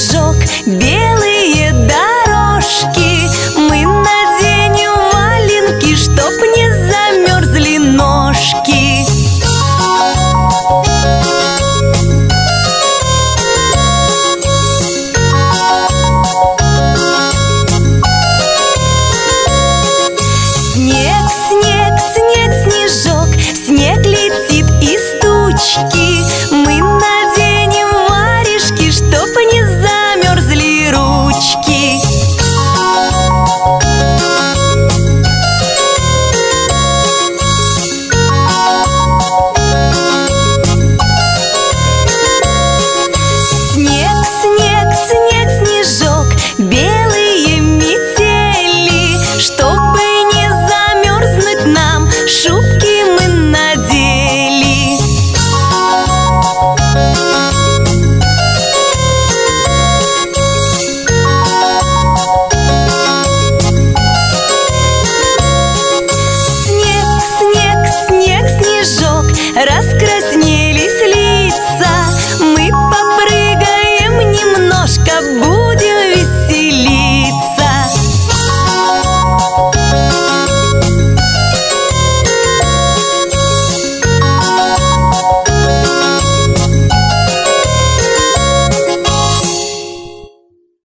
снежок, белые дорожки. Мы наденем валенки, чтоб не замерзли ножки. Снег, снег, снег, снежок, снег летит из тучки.